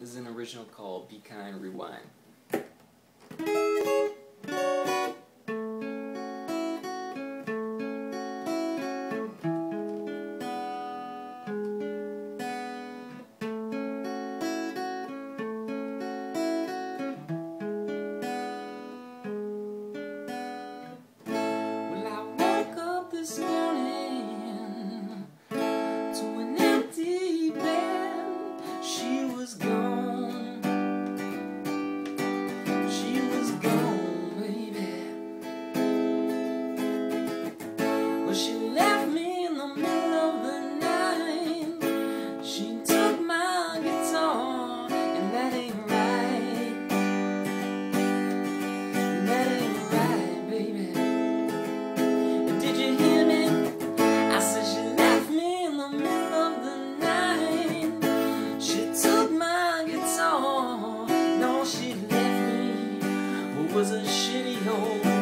This is an original called Be Kind Rewind. was a shitty home.